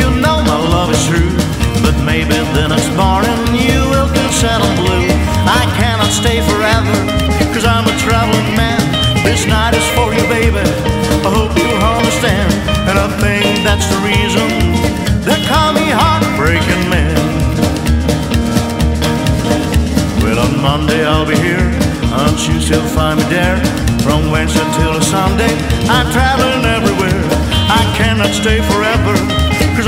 You know my love is true, but maybe then it's morning you will consent I'm blue. I cannot stay forever, cause I'm a traveling man. This night is for you, baby. I hope you understand. And I think that's the reason they call me heartbreaking man. Well, on Monday I'll be here. On Tuesday you'll find me there. From Wednesday till Sunday, I'm traveling everywhere. I cannot stay forever.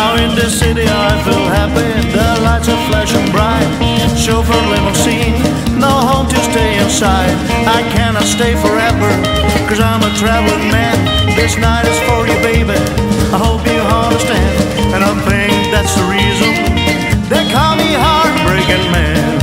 Now in the city I feel happy, the lights are flashing bright. Chauffeur limousine, no home to stay inside. I cannot stay forever, cause I'm a traveling man. This night is for you, baby. I hope you understand. And I think that's the reason they call me heartbreaking man.